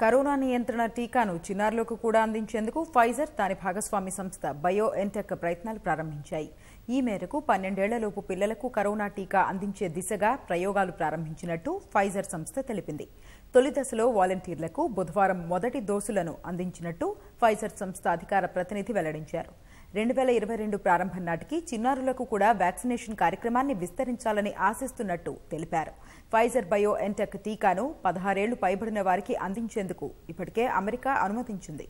Corona నియంత్రణ టీకాను చిన్నారులకు కూడా అందించేందుకు ఫైజర్ దాని భాగస్వామి సంస్థ బయో ఎన్టెక్ ప్రయత్నాలు ప్రారంభించాయి. ఈ మేరకు పన్నెండేళ్ళలోపు పిల్లలకు కరోనా టీకా అందించే దిశగా ప్రయోగాలు ప్రారంభించినట్టు ఫైజర్ సంస్థ తెలిపింది. తొలి దశలో వాలంటీర్లకు బుధవారం మొదటి డోసులను అందించినట్టు ఫైజర్ సంస్థ అధికార ప్రతినిధి వెల్లడించారు. రెండు వేల ఇరవై రెండు ప్రారంభం నాటికి చిన్నారులకు కూడా వ్యాక్సినేషన్ కార్యక్రమాన్ని విస్తరించాలని ఆశిస్తున్నట్టు తెలిపారు. ఫైజర్ బయో ఎన్టెక్ టీకాను పదహారేళ్ళు పైబడిన వారికి అందించేందుకు ఇప్పటికే అమెరికా అనుమతించింది.